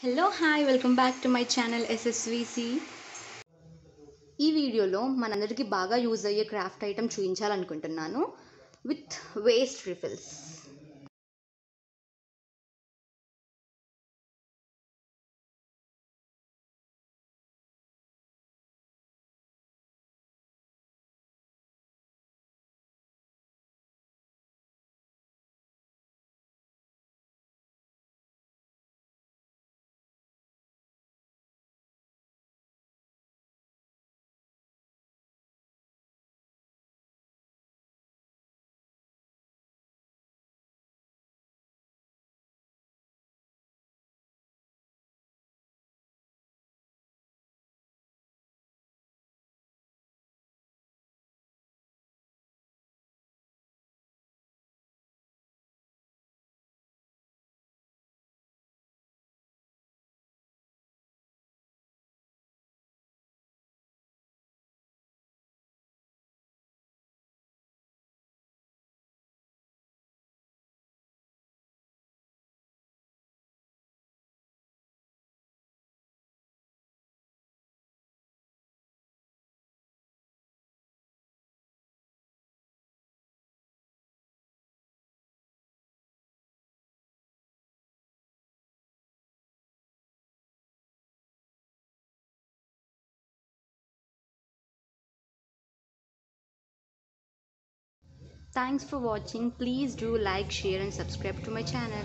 Hello hi welcome back to my channel SSVC ఈ వీడియోలో మనందరికీ బాగా యూజ్ అయ్యే క్రాఫ్ట్ ఐటెం చూపించాలనుకుంటున్నాను with waste refills Thanks for watching. Please do like, share and subscribe to my channel.